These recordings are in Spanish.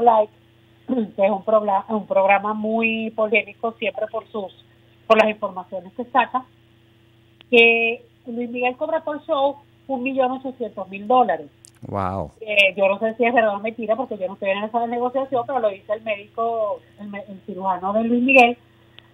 Media Like, que es un programa, un programa muy polémico siempre por sus por las informaciones que saca, que Luis Miguel cobra por show un millón ochocientos mil dólares. Wow. Eh, yo no sé si es verdad o mentira porque yo no estoy en esa negociación, pero lo dice el médico, el, el cirujano de Luis Miguel.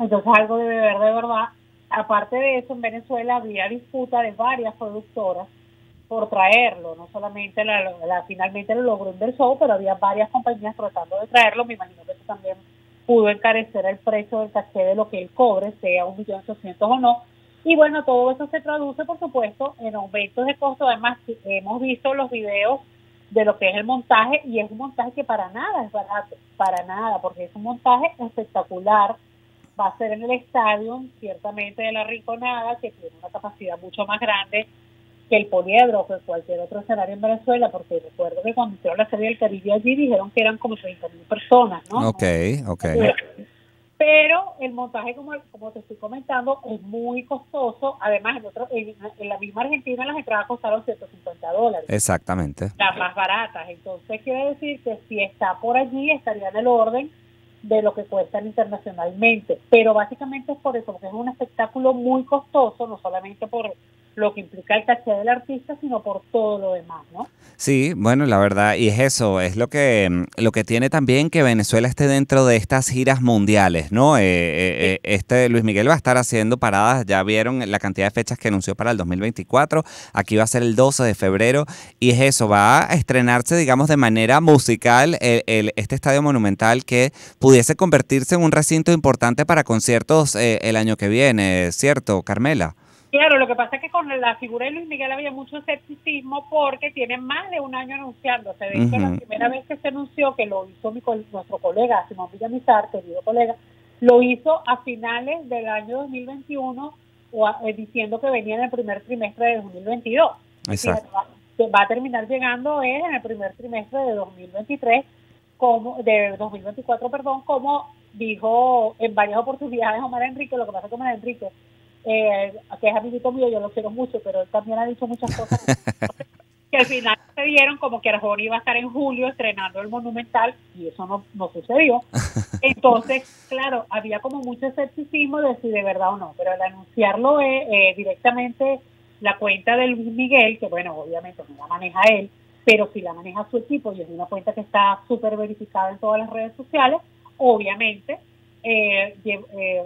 Entonces algo debe ver de verdad. Aparte de eso, en Venezuela había disputa de varias productoras por traerlo, no solamente la, la, finalmente lo logró show, pero había varias compañías tratando de traerlo, me imagino que eso también pudo encarecer el precio del caché de lo que él cobre, sea un millón ochocientos o no, y bueno, todo eso se traduce, por supuesto, en aumentos de costo. Además, hemos visto los videos de lo que es el montaje y es un montaje que para nada es barato, para nada, porque es un montaje espectacular. Va a ser en el estadio, ciertamente de la Rinconada, que tiene una capacidad mucho más grande que el Poliedro que cualquier otro escenario en Venezuela, porque recuerdo que cuando hicieron la serie del Caribe allí dijeron que eran como 30 mil personas, ¿no? Ok, ok. Pero el montaje, como, como te estoy comentando, es muy costoso. Además, en, otro, en, la misma Argentina las entradas costaron 150 dólares. Exactamente. Las más baratas. Entonces, quiere decir que si está por allí, estaría en el orden de lo que cuestan internacionalmente. Pero básicamente es por eso, porque es un espectáculo muy costoso, no solamente por lo que implica el caché del artista, sino por todo lo demás, ¿no? Sí, bueno, la verdad, y es eso, es lo que, mm, lo que tiene también que Venezuela esté dentro de estas giras mundiales, ¿no? Eh, eh, eh, este Luis Miguel va a estar haciendo paradas, ya vieron la cantidad de fechas que anunció para el 2024, aquí va a ser el 12 de febrero, y es eso, va a estrenarse, digamos, de manera musical el, este estadio monumental que pudiese convertirse en un recinto importante para conciertos el año que viene, ¿cierto, Carmela? Claro, lo que pasa es que con la figura de Luis Miguel había mucho escepticismo porque tiene más de un año anunciándose. De hecho, la primera vez que se anunció, que lo hizo mi, nuestro colega Simón Villamizar, querido colega, lo hizo a finales del año 2021 o eh, diciendo que venía en el primer trimestre de 2022. Exacto. va, a terminar llegando él en el primer trimestre de 2023, como de 2024, perdón, como dijo en varias oportunidades Omar Enrique, lo que pasa con Omar Enrique eh, que es amiguito mío, yo lo quiero mucho, pero él también ha dicho muchas cosas que al final se dieron como que Arjona iba a estar en julio estrenando el Monumental y eso no, no sucedió. Entonces, claro, había como mucho escepticismo de si de verdad o no, pero al anunciarlo eh, eh, directamente la cuenta de Luis Miguel, que bueno, obviamente no la maneja él, pero si la maneja su equipo y es una cuenta que está súper verificada en todas las redes sociales, obviamente eh,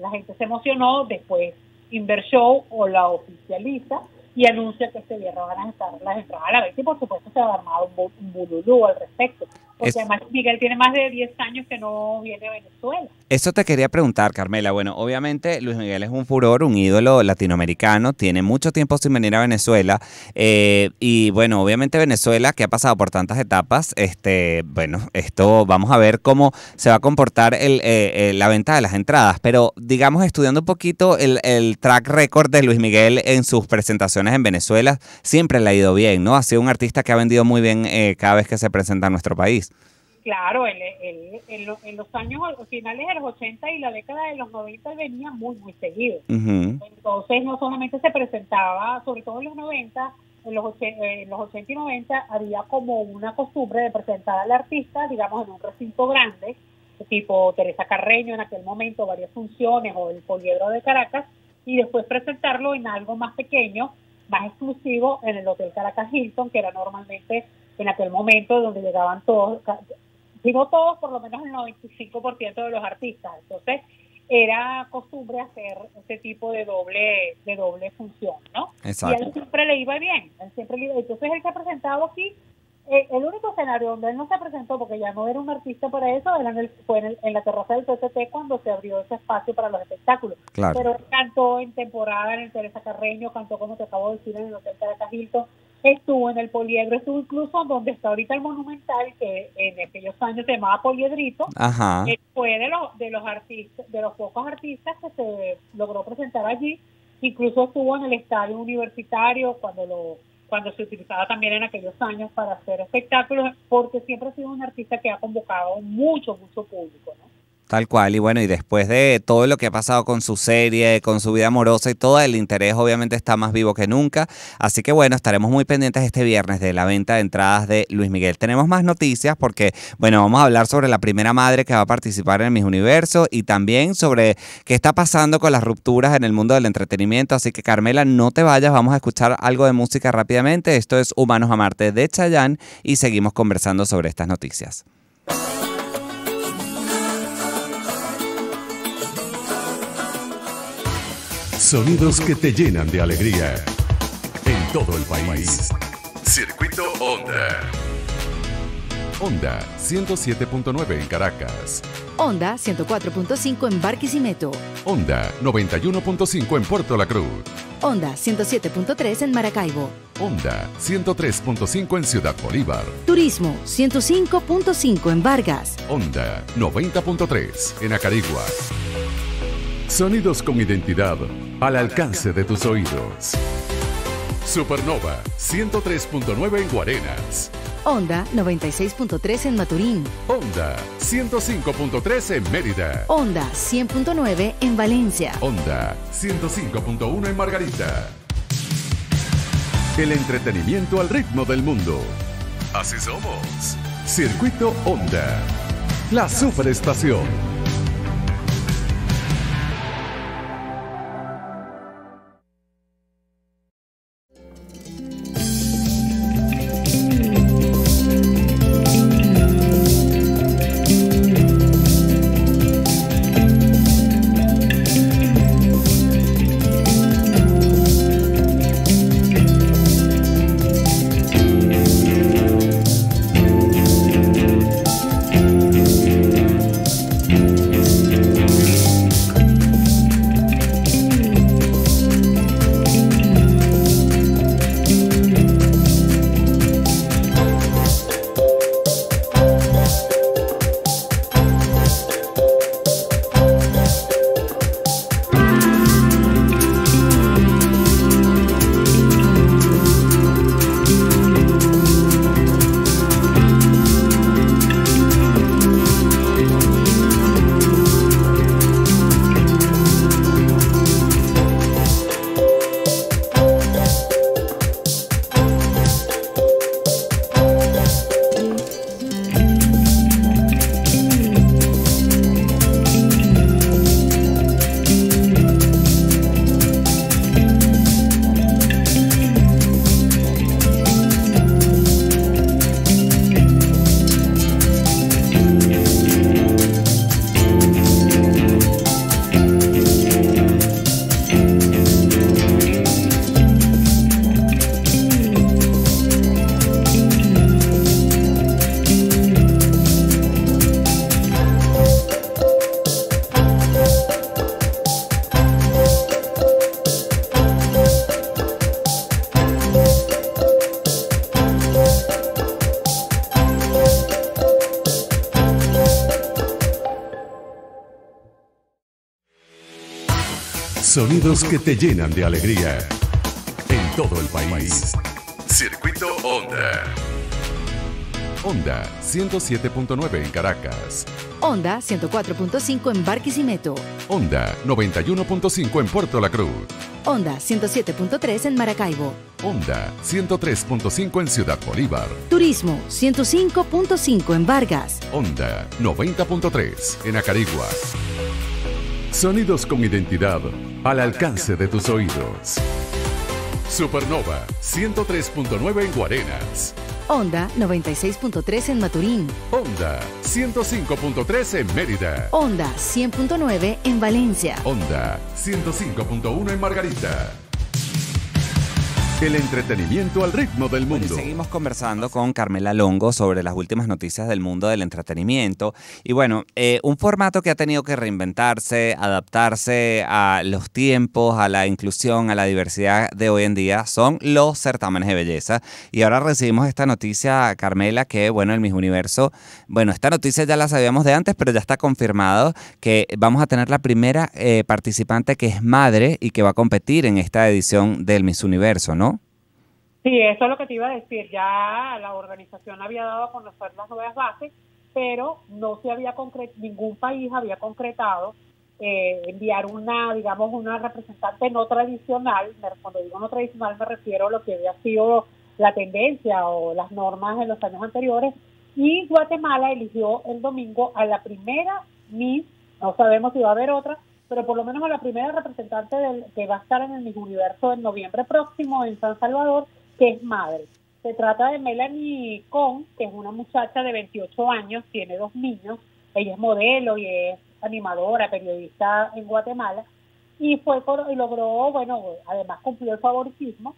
la gente se emocionó, después Invershow o la oficializa y anuncia que viernes van a estar las entradas a la vez y por supuesto se va a armar un bululú al respecto. Porque además Miguel tiene más de 10 años que no viene a Venezuela. Eso te quería preguntar, Carmela. Bueno, obviamente Luis Miguel es un furor, un ídolo latinoamericano, tiene mucho tiempo sin venir a Venezuela. Eh, y bueno, obviamente Venezuela, que ha pasado por tantas etapas, este, bueno, esto vamos a ver cómo se va a comportar el, eh, eh, la venta de las entradas. Pero digamos, estudiando un poquito el, el track record de Luis Miguel en sus presentaciones en Venezuela, siempre le ha ido bien, ¿no? Ha sido un artista que ha vendido muy bien cada vez que se presenta en nuestro país. Claro, él, en, los años finales de los 80 y la década de los 90 venía muy, muy seguido. Entonces, no solamente se presentaba, sobre todo en los 90, en los, en los 80 y 90 había como una costumbre de presentar al artista, digamos, en un recinto grande, tipo Teresa Carreño en aquel momento, varias funciones, o el Poliedro de Caracas, y después presentarlo en algo más pequeño, más exclusivo, en el Hotel Caracas Hilton, que era normalmente en aquel momento donde llegaban todos, digo todos, por lo menos el 95% de los artistas. Entonces, era costumbre hacer ese tipo de doble de doble función, ¿no? Exacto. Y a él siempre le iba bien, él siempre le iba. Entonces, él se ha presentado aquí eh, el único escenario donde él no se presentó, porque ya no era un artista para eso, era en el, fue en, en, la terraza del CCT cuando se abrió ese espacio para los espectáculos. Claro. Pero cantó en temporada en el Teresa Carreño, cantó, como te acabo de decir, en el Hotel Caracas Hilton, estuvo en el Poliedro, estuvo incluso donde está ahorita el Monumental, que en aquellos años se llamaba Poliedrito. Ajá. fue de los, de los artistas, de los pocos artistas que se logró presentar allí. Incluso estuvo en el estadio universitario cuando lo cuando se utilizaba también en aquellos años para hacer espectáculos, porque siempre ha sido un artista que ha convocado mucho, mucho público, ¿no? Tal cual, y bueno, y después de todo lo que ha pasado con su serie, con su vida amorosa y todo, el interés obviamente está más vivo que nunca. Así que bueno, estaremos muy pendientes este viernes de la venta de entradas de Luis Miguel. Tenemos más noticias porque, bueno, vamos a hablar sobre la primera madre que va a participar en Mis Universo y también sobre qué está pasando con las rupturas en el mundo del entretenimiento. Así que Carmela, no te vayas, vamos a escuchar algo de música rápidamente. Esto es Humanos a Marte de Chayanne y seguimos conversando sobre estas noticias. Sonidos que te llenan de alegría. En todo el país. Circuito Onda. Onda 107.9 en Caracas. Onda 104.5 en Barquisimeto. Onda 91.5 en Puerto La Cruz. Onda 107.3 en Maracaibo. Onda 103.5 en Ciudad Bolívar. Turismo 105.5 en Vargas. Onda 90.3 en Acarigua. Sonidos con identidad al alcance de tus oídos. Supernova 103.9 en Guarenas. Onda 96.3 en Maturín. Onda 105.3 en Mérida. Onda 100.9 en Valencia. Onda 105.1 en Margarita. El entretenimiento al ritmo del mundo. Así somos. Circuito Onda. La superestación. Sonidos que te llenan de alegría. En todo el país. Circuito Onda. Onda 107.9 en Caracas. Onda 104.5 en Barquisimeto. Onda 91.5 en Puerto La Cruz. Onda 107.3 en Maracaibo. Onda 103.5 en Ciudad Bolívar. Turismo 105.5 en Vargas. Onda 90.3 en Acarigua. Sonidos con identidad al alcance de tus oídos. Supernova 103.9 en Guarenas. Onda 96.3 en Maturín. Onda 105.3 en Mérida. Onda 100.9 en Valencia. Onda 105.1 en Margarita. El entretenimiento al ritmo del mundo. seguimos conversando con Carmela Longo sobre las últimas noticias del mundo del entretenimiento. Y bueno, eh, un formato que ha tenido que reinventarse, adaptarse a los tiempos, a la inclusión, a la diversidad de hoy en día, son los certámenes de belleza. Y ahora recibimos esta noticia, Carmela, que bueno, el Miss Universo, bueno, esta noticia ya la sabíamos de antes, pero ya está confirmado que vamos a tener la primera eh, participante que es madre y que va a competir en esta edición del Miss Universo, ¿no? Sí, eso es lo que te iba a decir. Ya la organización había dado a conocer las nuevas bases pero no se había concretado, ningún país había concretado eh, enviar una, digamos, una representante no tradicional. Cuando digo no tradicional me refiero a lo que había sido la tendencia o las normas en los años anteriores. Y Guatemala eligió el domingo a la primera Miss, no sabemos si va a haber otra, pero por lo menos a la primera representante del, que va a estar en el Miss Universo en noviembre próximo en San Salvador, que es madre. Se trata de Melanie Con, que es una muchacha de 28 años, tiene dos niños, ella es modelo y es animadora, periodista en Guatemala, y fue y logró, bueno, además cumplió el favoritismo,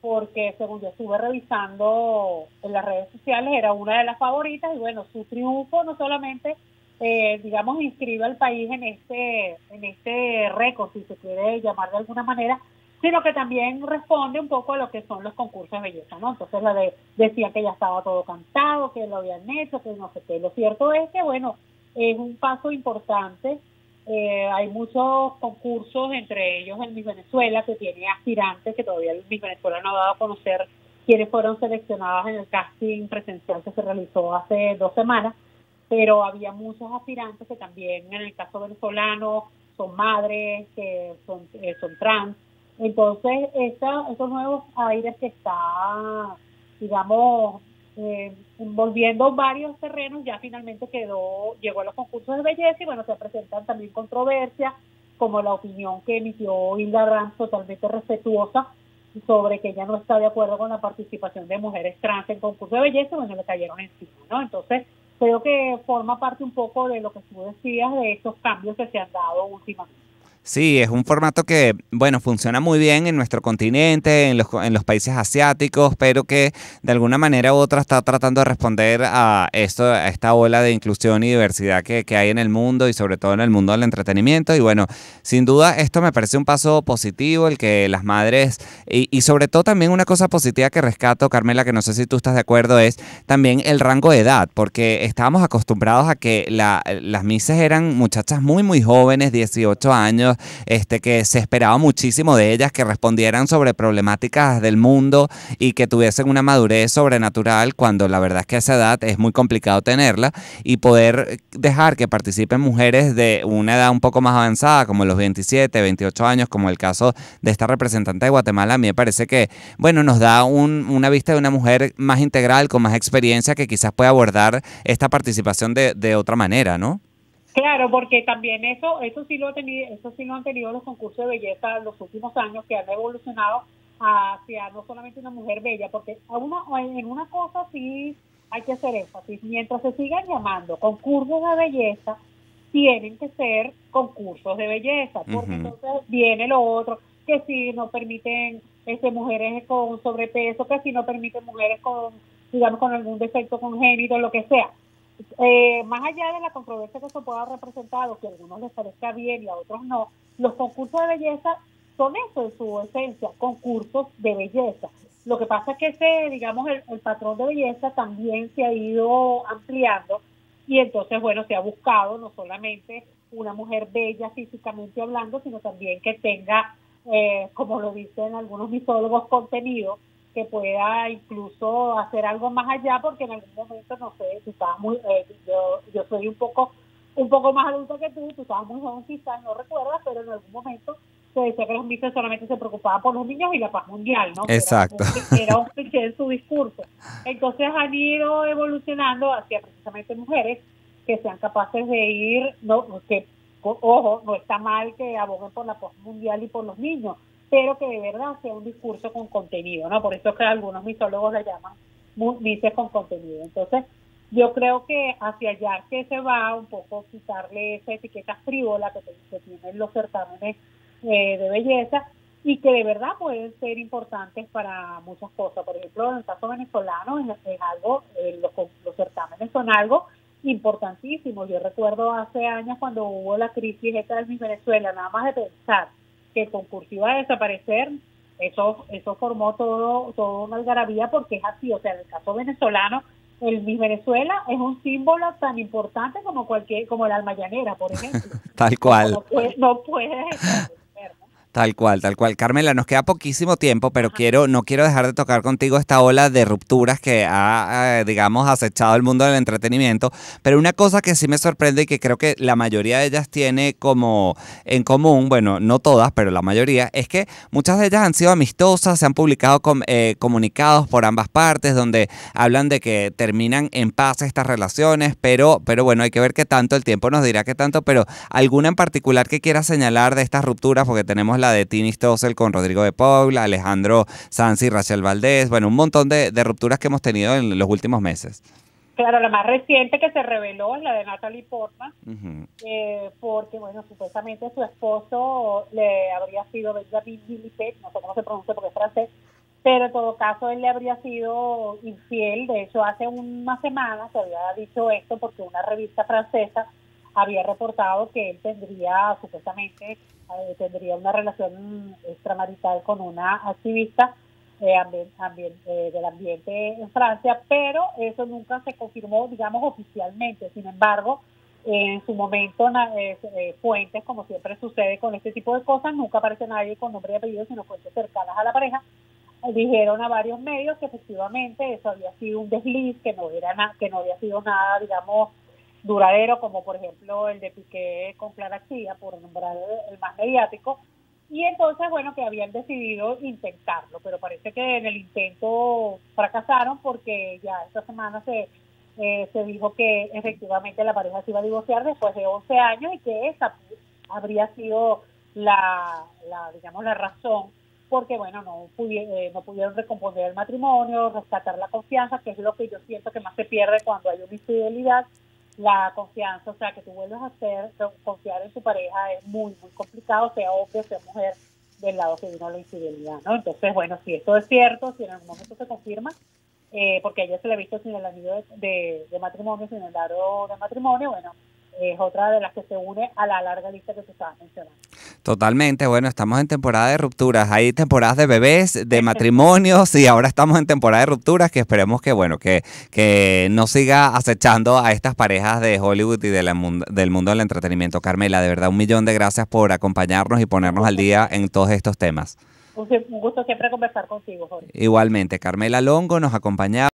porque según yo estuve revisando en las redes sociales, era una de las favoritas, y bueno, su triunfo no solamente eh, digamos, inscribe al país en este, en este récord, si se quiere llamar de alguna manera, sino que también responde un poco a lo que son los concursos de belleza, ¿no? Entonces la de, decía que ya estaba todo cantado, que lo habían hecho, que no sé qué. Lo cierto es que, bueno, es un paso importante. Eh, hay muchos concursos, entre ellos el Miss Venezuela, que tiene aspirantes, que todavía el Miss Venezuela no ha dado a conocer quienes fueron seleccionadas en el casting presencial que se realizó hace dos semanas pero había muchos aspirantes que también, en el caso venezolano, son madres, que son, eh, son trans. Entonces, esta, estos nuevos aires que está, digamos, eh, envolviendo varios terrenos, ya finalmente quedó, llegó a los concursos de belleza y bueno, se presentan también controversias, como la opinión que emitió Hilda Rams, totalmente respetuosa, sobre que ella no está de acuerdo con la participación de mujeres trans en concursos de belleza, bueno, le cayeron encima, ¿no? Entonces, creo que forma parte un poco de lo que tú decías de estos cambios que se han dado últimamente. Sí, es un formato que, bueno, funciona muy bien en nuestro continente, en los, en los países asiáticos, pero que de alguna manera u otra está tratando de responder a esto, a esta ola de inclusión y diversidad que, que hay en el mundo y sobre todo en el mundo del entretenimiento. Y bueno, sin duda esto me parece un paso positivo, el que las madres, y, y sobre todo también una cosa positiva que rescato, Carmela, que no sé si tú estás de acuerdo, es también el rango de edad, porque estábamos acostumbrados a que la, las mises eran muchachas muy, muy jóvenes, 18 años, este, que se esperaba muchísimo de ellas, que respondieran sobre problemáticas del mundo y que tuviesen una madurez sobrenatural, cuando la verdad es que esa edad es muy complicado tenerla, y poder dejar que participen mujeres de una edad un poco más avanzada, como los 27, 28 años, como el caso de esta representante de Guatemala, a mí me parece que, bueno, nos da un, una vista de una mujer más integral, con más experiencia, que quizás pueda abordar esta participación de otra manera, ¿no? Claro, porque también eso, eso sí lo ha tenido, eso sí lo han tenido los concursos de belleza en los últimos años que han evolucionado hacia no solamente una mujer bella, porque a una, en una cosa sí hay que hacer énfasis. Mientras se sigan llamando concursos de belleza, tienen que ser concursos de belleza, porque entonces viene lo otro, que si no permiten este, mujeres con sobrepeso, que si no permiten mujeres con, digamos, con algún defecto congénito, lo que sea eh, más allá de la controversia que se pueda representar o que a algunos les parezca bien y a otros no, los concursos de belleza son eso en su esencia, concursos de belleza. Lo que pasa es que ese, digamos, el, patrón de belleza también se ha ido ampliando y entonces, bueno, se ha buscado no solamente una mujer bella físicamente hablando, sino también que tenga, eh, como lo dicen algunos misólogos, contenido que pueda incluso hacer algo más allá porque en algún momento no sé tú estabas muy eh, yo, yo soy un poco un poco más adulto que tú tú estabas muy joven quizás no recuerdas pero en algún momento se decía que los mises solamente se preocupaban por los niños y la paz mundial no exacto. era un cliché en su discurso. Entonces han ido evolucionando hacia precisamente mujeres que sean capaces de ir no que ojo no está mal que aboguen por la paz mundial y por los niños pero que de verdad sea un discurso con contenido, ¿no? Por eso es que algunos mitólogos le llaman mises con contenido. Entonces, yo creo que hacia allá que se va un poco quitarle esa etiqueta frívola que, tienen los certámenes eh, de belleza y que de verdad pueden ser importantes para muchas cosas. Por ejemplo, en el caso venezolano es, algo, eh, los, los certámenes son algo importantísimo. Yo recuerdo hace años cuando hubo la crisis esta de Venezuela, nada más de pensar que el concurso iba a desaparecer, eso eso formó todo todo una algarabía porque es así, o sea, en el caso venezolano, el Miss Venezuela es un símbolo tan importante como cualquier como la almayanera, por ejemplo. Tal cual. No puede, no puede Tal cual, tal cual. Carmela, nos queda poquísimo tiempo, pero quiero, no quiero dejar de tocar contigo esta ola de rupturas que ha, eh, digamos, acechado el mundo del entretenimiento. Pero una cosa que sí me sorprende y que creo que la mayoría de ellas tiene como en común, bueno, no todas, pero la mayoría, es que muchas de ellas han sido amistosas, se han publicado eh, comunicados por ambas partes donde hablan de que terminan en paz estas relaciones, pero, pero bueno, hay que ver qué tanto, el tiempo nos dirá qué tanto, pero alguna en particular que quiera señalar de estas rupturas, porque tenemos la de Tini Stossel con Rodrigo de Paul, Alejandro Sanz y Rachel Valdés, bueno, un montón de, rupturas que hemos tenido en los últimos meses. Claro, la más reciente que se reveló es la de Natalie Portman, eh, porque, bueno, supuestamente su esposo le habría sido Benjamin Gilipet, no sé cómo se pronuncia porque es francés, pero en todo caso él le habría sido infiel. De hecho, hace una semana se había dicho esto porque una revista francesa había reportado que él tendría, supuestamente, eh, tendría una relación extramarital con una activista eh, eh, del ambiente en Francia, pero eso nunca se confirmó, digamos, oficialmente. Sin embargo, en su momento, fuentes, como siempre sucede con este tipo de cosas, nunca aparece nadie con nombre y apellido, sino fuentes cercanas a la pareja, dijeron a varios medios que efectivamente eso había sido un desliz, que no era que no había sido nada, digamos, duradero, como por ejemplo el de Piqué con Clara Chía, por nombrar el más mediático, y entonces, bueno, que habían decidido intentarlo, pero parece que en el intento fracasaron porque ya esta semana se, eh, se dijo que efectivamente la pareja se iba a divorciar después de 11 años y que esa habría sido la, la digamos, la razón porque, bueno, no, eh, no pudieron recomponer el matrimonio, rescatar la confianza, que es lo que yo siento que más se pierde cuando hay una infidelidad la confianza, o sea, que tú vuelvas a hacer, confiar en tu pareja es muy, muy complicado, sea hombre, sea mujer, del lado que vino la infidelidad, ¿no? Entonces, bueno, si esto es cierto, si en algún momento se confirma, eh, porque ella se le ha visto sin el anillo de, de, matrimonio, sin el aro de matrimonio, bueno, es otra de las que se une a la larga lista que tú estabas mencionando. Totalmente, bueno, estamos en temporada de rupturas, hay temporadas de bebés, de matrimonios y ahora estamos en temporada de rupturas que esperemos que, bueno, que, que no siga acechando a estas parejas de Hollywood y de la, del mundo del entretenimiento. Carmela, de verdad, un millón de gracias por acompañarnos y ponernos al día en todos estos temas. Un gusto siempre conversar contigo, Jorge. Igualmente, Carmela Longo nos acompañaba.